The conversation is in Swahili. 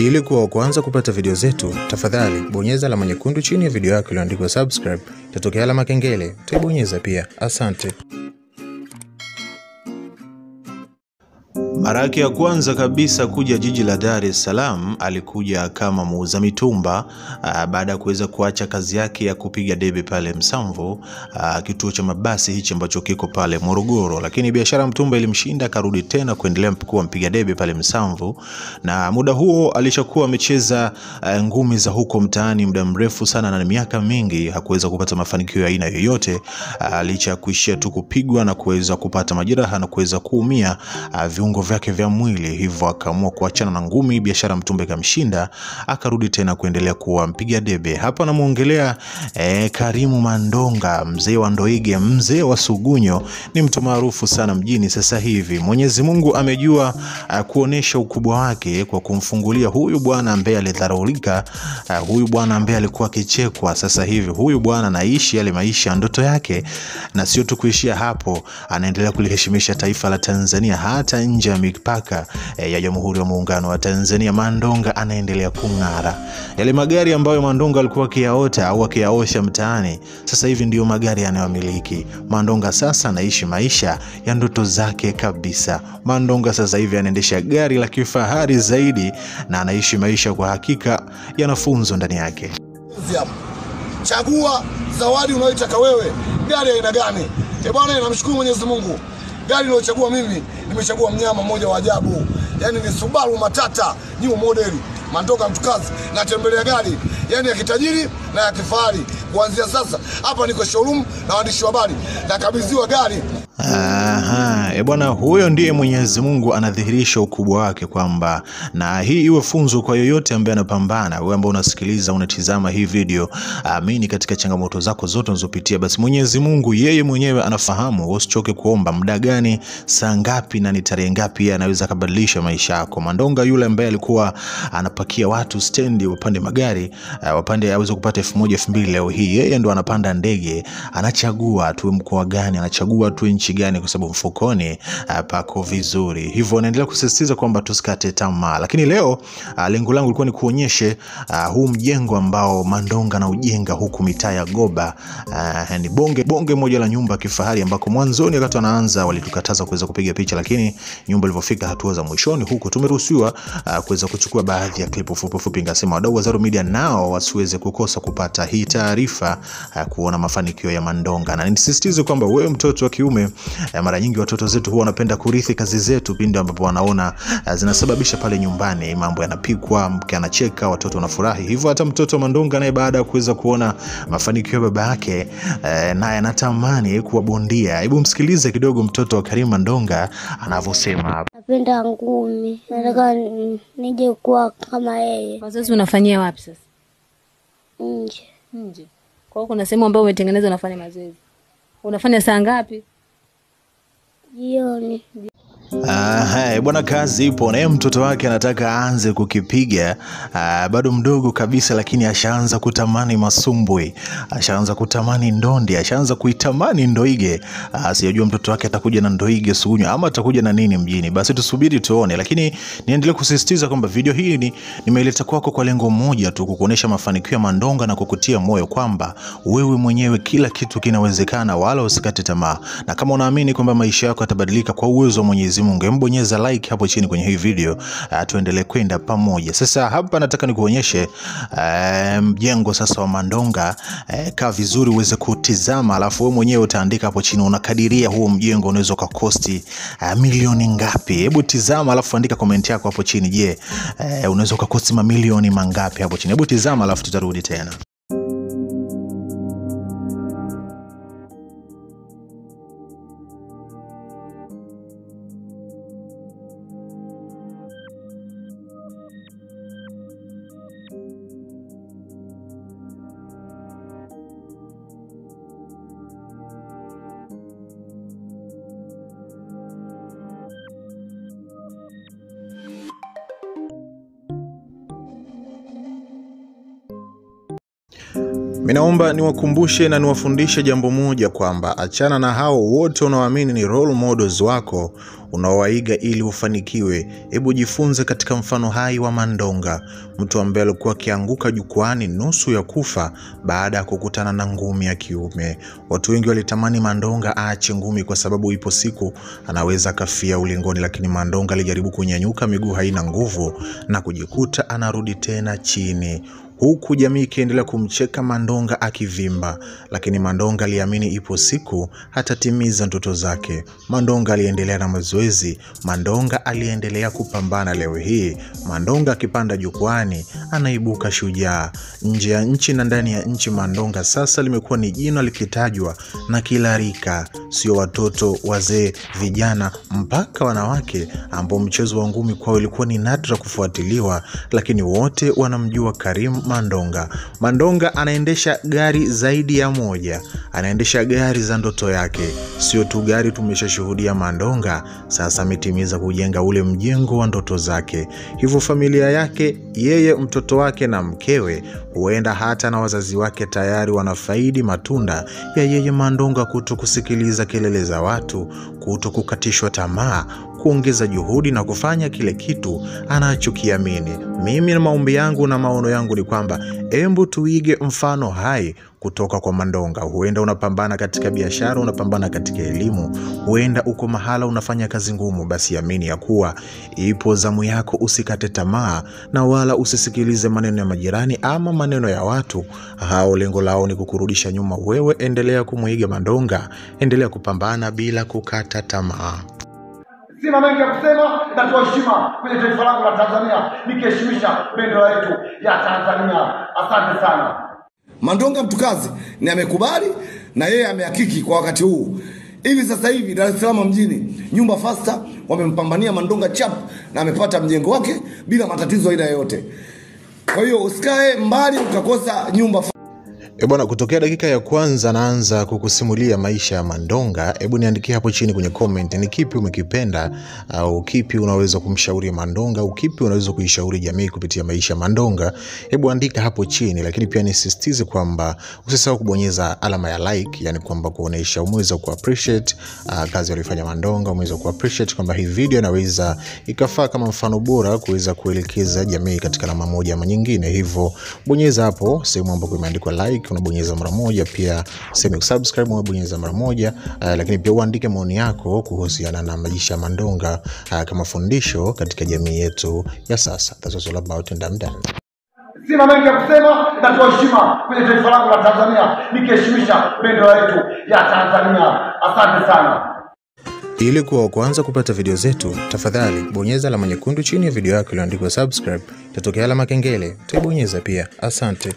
Ili kuwa wa kwanza kupata video zetu, tafadhali bonyeza alama nyekundu chini ya video yako iliyoandikwa subscribe. Itatokea alama kengele, utaibonyeza pia. Asante. Mara yake ya kwanza kabisa kuja jiji la Dar es Salaam alikuja kama muuza mitumba baada ya kuweza kuacha kazi yake ya kupiga debe pale Msamvu, kituo cha mabasi hichi ambacho kiko pale Morogoro, lakini biashara mtumba ilimshinda akarudi tena kuendelea kuwa mpiga debe pale Msamvu, na muda huo alishakuwa amecheza ngumi za huko mtaani muda mrefu sana na miaka mingi. Hakuweza kupata mafanikio ya aina yoyote, aa, licha ya kuishia tu kupigwa na kuweza kupata majeraha na kuweza kuumia viungo vyake vya mwili, hivyo akaamua kuachana na ngumi, biashara mtumba ikamshinda, akarudi tena kuendelea kuwa mpiga debe. Hapa namwongelea eh, Karimu Mandonga, mzee wa Ndoige, mzee wa Sugunyo, ni mtu maarufu sana mjini sasa hivi. Mwenyezi Mungu amejua uh, kuonesha ukubwa wake kwa kumfungulia huyu bwana ambaye alidharaulika, uh, huyu bwana ambaye alikuwa akichekwa. Sasa hivi huyu bwana anaishi yale maisha ya ndoto yake, na sio tu kuishia hapo, anaendelea kuliheshimisha taifa la Tanzania hata nje ya mipaka eh, ya Jamhuri ya Muungano wa Tanzania. Mandonga anaendelea kung'ara. Yale magari ambayo Mandonga alikuwa akiyaota au akiyaosha mtaani, sasa hivi ndiyo magari anayomiliki. Mandonga sasa anaishi maisha ya ndoto zake kabisa. Mandonga sasa hivi anaendesha gari la kifahari zaidi na anaishi maisha kwa hakika yanafunzo ndani yake. Chagua zawadi unayoitaka wewe, gari aina gani? E bwana, namshukuru Mwenyezi Mungu, gari nilochagua mimi, nimechagua mnyama mmoja wa ajabu, yani ni Subaru Matata new model. Mandoka mtukazi, natembelea gari yani ya kitajiri na ya kifahari. Kuanzia sasa hapa niko showroom na waandishi wa habari, nakabidhiwa gari. Aha, e bwana, huyo ndiye Mwenyezi Mungu anadhihirisha ukubwa wake, kwamba na hii iwe funzo kwa yoyote ambaye anapambana. Wewe ambaye unasikiliza unatizama hii video, amini katika changamoto zako zote unazopitia, basi Mwenyezi Mungu yeye mwenyewe anafahamu. Usichoke kuomba, muda gani, saa ngapi na ni tarehe ngapi, yeye anaweza kabadilisha maisha yako. Mandonga yule ambaye alikuwa anapakia watu stendi, wapande magari, wapande aweze kupata elfu moja elfu mbili leo hii yeye ndo anapanda ndege, anachagua tuwe mkoa gani, anachagua tuwe nchi gani, kwa sababu mfukoni uh, pako vizuri. Hivyo naendelea kusisitiza kwamba tusikate tamaa, lakini leo uh, lengo langu lilikuwa ni kuonyeshe uh, huu mjengo ambao Mandonga na ujenga huku mitaa ya Goba. Uh, ni bonge bonge moja la nyumba kifahari ambako mwanzoni wakati wanaanza walitukataza kuweza kupiga picha, lakini nyumba ilivyofika hatua za mwishoni huku tumeruhusiwa uh, kuweza kuchukua baadhi ya klipu fupi fupi. Ngasema wadau wa Zaro Media nao wasiweze kukosa kupata hii taarifa uh, kuona mafanikio ya Mandonga, na nisisitize kwamba wewe mtoto wa kiume uh, mara nyingi watoto zetu huwa wanapenda kurithi kazi zetu pindi ambapo wanaona uh, zinasababisha pale nyumbani mambo yanapikwa, mke anacheka, watoto wanafurahi. Hivyo hata mtoto wa Mandonga naye baada ya kuweza kuona mafanikio ya baba yake uh, naye anatamani kuwa bondia. Hebu msikilize kidogo mtoto wa Karim Mandonga anavyosema. Napenda ngumi, nataka nije kuwa kama yeye Mazoezi unafanyia wapi sasa? nje. Nje. Kwa hiyo kuna sehemu ambayo umetengeneza unafanya mazoezi. Unafanya saa ngapi? Ioni Aha, bwana, kazi ipo. Naye mtoto wake anataka aanze kukipiga. Ah, bado mdogo kabisa, lakini ashaanza kutamani masumbwi, ashaanza kutamani ndondi, ashaanza kuitamani ndoige. Ah, sijajua mtoto wake atakuja na ndoige Sugunyo ama atakuja na nini mjini. Basi tusubiri tuone, lakini niendelee kusisitiza kwamba video hii ni nimeileta kwako kwa lengo moja tu, kukuonesha mafanikio ya Mandonga na kukutia moyo kwamba wewe mwenyewe kila kitu kinawezekana, wala usikate tamaa, na kama unaamini kwamba maisha yako yatabadilika kwa uwezo wa Mwenyezi Mungu, hebu bonyeza like hapo chini kwenye hii video uh, tuendelee kwenda pamoja. Sasa hapa nataka nikuonyeshe uh, mjengo sasa wa Mandonga uh, kaa vizuri uweze kutizama, alafu wewe mwenyewe utaandika hapo chini unakadiria huo mjengo unaweza ukakosti uh, milioni ngapi? Hebu tizama, alafu andika comment yako hapo chini. Je, uh, unaweza ukakosti mamilioni mangapi hapo chini? Hebu tizama, alafu tutarudi tena. Minaomba niwakumbushe na niwafundishe jambo moja kwamba achana na hao wote unaoamini ni role models wako unaowaiga ili ufanikiwe. Hebu jifunze katika mfano hai wa Mandonga, mtu ambaye alikuwa akianguka jukwani nusu ya kufa baada ya kukutana na ngumi ya kiume. Watu wengi walitamani Mandonga aache ngumi kwa sababu ipo siku anaweza akafia ulingoni, lakini Mandonga alijaribu kunyanyuka, miguu haina nguvu na kujikuta anarudi tena chini huku jamii ikiendelea kumcheka Mandonga akivimba, lakini Mandonga aliamini ipo siku hatatimiza ndoto zake. Mandonga aliendelea na mazoezi, Mandonga aliendelea kupambana. Leo hii Mandonga akipanda jukwani anaibuka shujaa. Nje ya nchi na ndani ya nchi, Mandonga sasa limekuwa ni jina likitajwa na kila rika, sio watoto, wazee, vijana mpaka wanawake, ambao mchezo wa ngumi kwao ilikuwa ni nadra kufuatiliwa, lakini wote wanamjua Karim Mandonga. Mandonga anaendesha gari zaidi ya moja, anaendesha gari za ndoto yake. Sio tu gari, tumeshashuhudia Mandonga sasa ametimiza kujenga ule mjengo wa ndoto zake. Hivyo familia yake, yeye, mtoto wake na mkewe, huenda hata na wazazi wake tayari wanafaidi matunda ya yeye Mandonga kuto kusikiliza kelele za watu, kuto kukatishwa tamaa kuongeza juhudi na kufanya kile kitu anachokiamini. Mimi na maombi yangu na maono yangu ni kwamba embu tuige mfano hai kutoka kwa Mandonga. Huenda unapambana katika biashara, unapambana katika elimu, huenda uko mahala unafanya kazi ngumu, basi amini ya kuwa ipo zamu yako. Usikate tamaa na wala usisikilize maneno ya majirani ama maneno ya watu hao, lengo lao ni kukurudisha nyuma. Wewe endelea kumwiga Mandonga, endelea kupambana bila kukata tamaa. Sina mengi ya kusema, natoa heshima kwenye taifa langu la Tanzania, nikiheshimisha bendera yetu ya Tanzania. Asante sana. Mandonga mtukazi ni amekubali na yeye amehakiki kwa wakati huu. Hivi sasa hivi Dar es Salaam mjini, nyumba fasta wamempambania Mandonga chap na amepata mjengo wake bila matatizo aina yoyote. Kwa hiyo usikae mbali utakosa nyumba E bwana, kutokea dakika ya kwanza naanza kukusimulia maisha ya Mandonga. Hebu niandikie hapo chini kwenye comment, ni kipi umekipenda au kipi unaweza kumshauri Mandonga au kipi unaweza kuishauri jamii kupitia maisha ya Mandonga. Hebu andika hapo chini, lakini pia nisisitize kwamba usisahau kubonyeza alama ya like, yani kwamba kuonesha umeweza ku appreciate uh, kazi aliyofanya Mandonga, umeweza ku appreciate kwamba hii video inaweza ikafaa kama mfano bora kuweza kuelekeza jamii katika namna moja ama nyingine. Hivyo bonyeza hapo sehemu ambapo imeandikwa like unabonyeza mara moja, pia sehemu ya subscribe unabonyeza mara moja. Uh, lakini pia uandike maoni yako kuhusiana na maisha Mandonga uh, kama fundisho katika jamii yetu ya sasa. That's all about done. Sina mengi ya kusema, natoa heshima kwenye taifa langu la Tanzania, nikiheshimisha bendera yetu ya Tanzania. Asante sana. Ili kuwa wa kwanza kupata video zetu, tafadhali bonyeza alama nyekundu chini ya video yako iliyoandikwa subscribe. Itatokea alama kengele, utaibonyeza pia. Asante.